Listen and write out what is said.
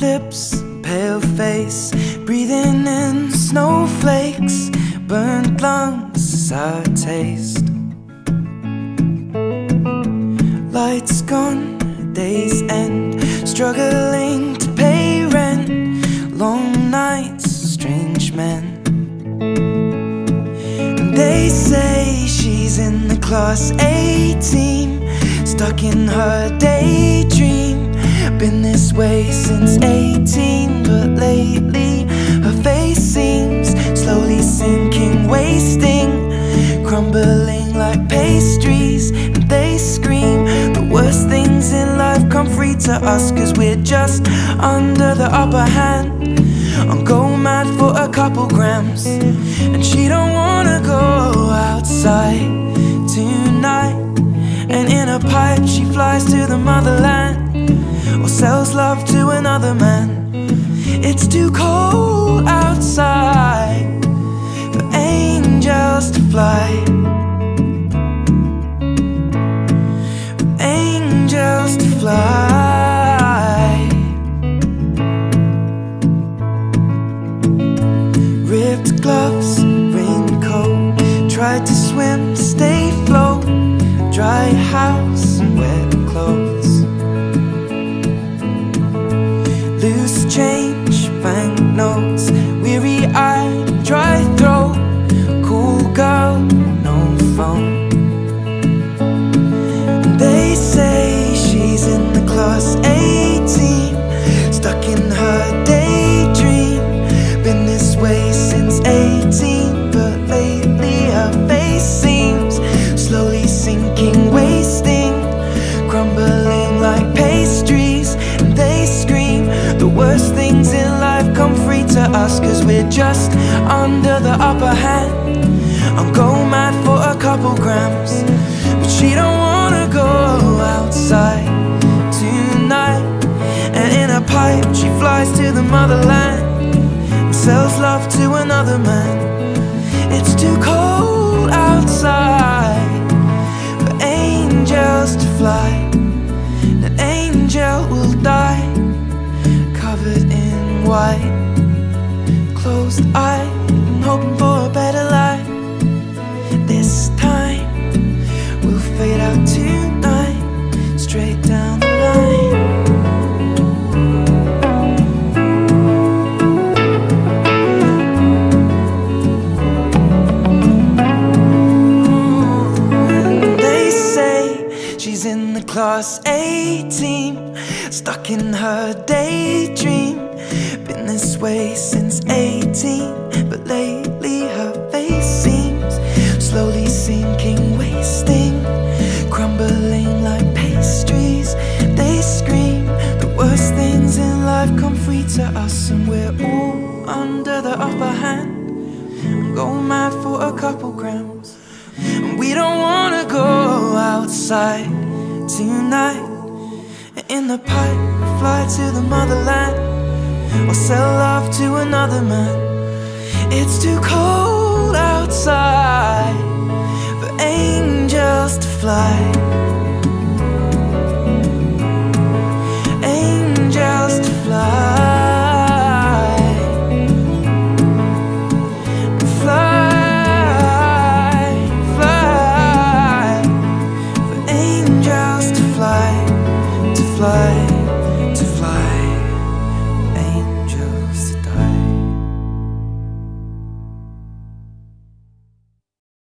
Lips, pale face, breathing in snowflakes, burnt lungs as I taste. Lights gone, days end, struggling to pay rent. Long nights, strange men. And they say she's in the class A team, stuck in her daydream. Been this way since 18, but lately her face seems slowly sinking, wasting, crumbling like pastries. And they scream the worst things in life come free to us, cause we're just under the upper hand. I'm go mad for a couple grams, and she don't wanna go outside tonight. And in a pipe, she flies to the motherland sells love to another man. It's too cold outside for angels to fly. For angels to fly. Ripped gloves, raincoat. Tried to swim, stay float. Dry house, wet clothes. Worst things in life come free to us, cause we're just under the upper hand. I'm go mad for a couple grams, but she don't wanna go outside tonight. And in a pipe, she flies to the motherland and sells love to another man. It's too cold white, closed eye, and hoping for a better life. This time we'll fade out tonight, straight down the line. They say she's in the class A team, stuck in her daydream. This way since 18, but lately her face seems slowly sinking, wasting, crumbling like pastries. They scream the worst things in life come free to us, and we're all under the upper hand. Go mad for a couple grams. And we don't wanna go outside tonight. In the pipe, fly to the motherland or sell love to another man. It's too cold outside for angels to fly.